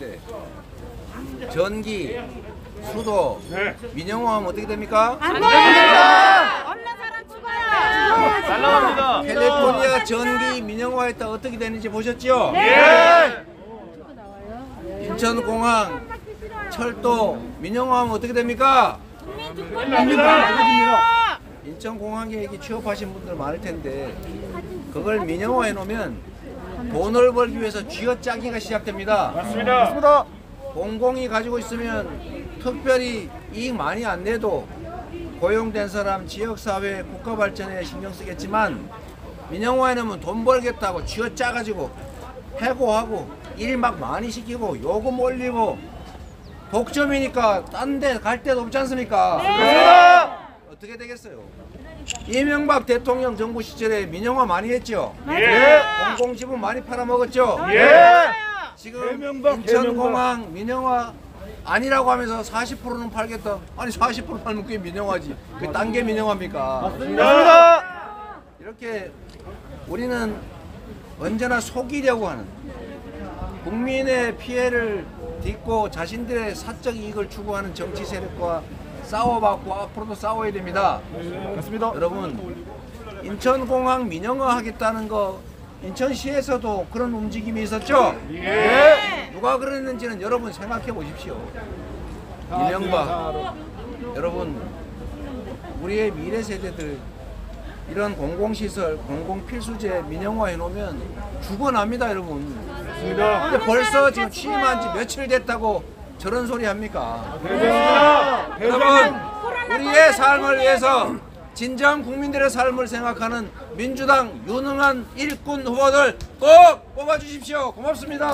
텐데 전기, 수도, 네. 민영화하면 어떻게 됩니까? 안 됩니다. 없는 사람 죽어요. 잘 나갑니다. 캘리포니아 전기 민영화했다 어떻게 되는지 보셨죠? 예. 인천공항 철도 민영화하면 어떻게 됩니까? 됩니다. 인천공항 계획이 취업하신 분들 많을 텐데 그걸 민영화해 놓으면 돈을 벌기 위해서 쥐어짜기가 시작됩니다. 맞습니다. 맞습니다. 공공이 가지고 있으면 특별히 이익 많이 안 내도 고용된 사람, 지역사회, 국가 발전에 신경 쓰겠지만 민영화해 놓으면 돈 벌겠다고 쥐어짜가지고 해고하고 일 막 많이 시키고 요금 올리고 독점이니까 딴 데 갈 데도 없지 않습니까? 맞습니다. 어떻게 되겠어요? 이명박 대통령 정부 시절에 민영화 많이 했죠? 예. 공공지분 많이 팔아먹었죠? 예. 지금 대명박, 인천공항 민영화 아니라고 하면서 40%는 팔겠다. 아니 40% 팔면 그게 민영화지. 그게 딴게 민영화입니까? 맞습니다. 이렇게 우리는 언제나 속이려고 하는 국민의 피해를 딛고 자신들의 사적 이익을 추구하는 정치 세력과 싸워봤고 앞으로도 싸워야 됩니다. 맞습니다. 여러분 인천공항 민영화 하겠다는 거 인천시에서도 그런 움직임이 있었죠? 예. 누가 그랬는지는 여러분 생각해 보십시오. 이명박 여러분 우리의 미래 세대들 이런 공공시설, 공공필수제 민영화 해 놓으면 죽어납니다, 여러분. 맞습니다. 근데 벌써 지금 취임한 지 며칠 됐다고 저런 소리 합니까? 대장입니다. 여러분, 우리의 삶을 위해서 진정 국민들의 삶을 생각하는 민주당 유능한 일꾼 후보들 꼭 뽑아주십시오. 고맙습니다.